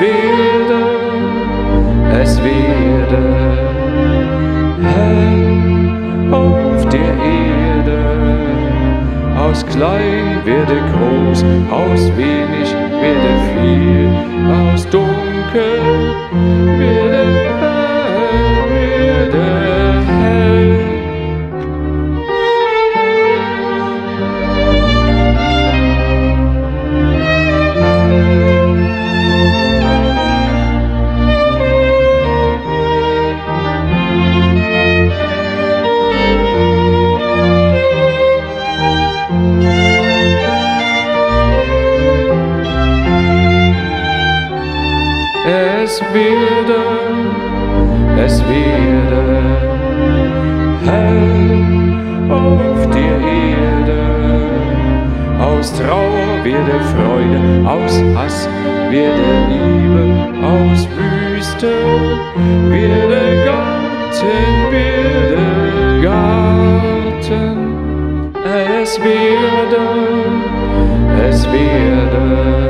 werde, es werde hell auf der Erde. Aus klein werde groß, aus wenig werde viel, aus dunkel werde Es werde, es werde hell auf der Erde. Aus Trauer werde Freude, aus Hass werde Liebe, aus Wüste werde Garten, werde Garten. Es werde, es werde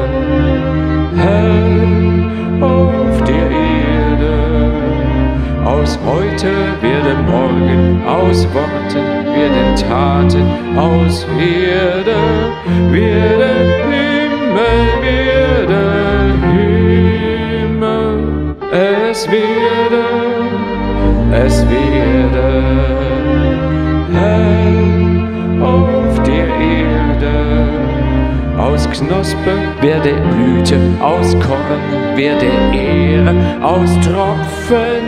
Aus. Heute werde morgen, aus Worten werden Taten, aus Erde werde Himmel, werde Himmel. Es werde, es werde Aus Knospe werde Blüte, aus Korn werde Ehre, aus Tropfen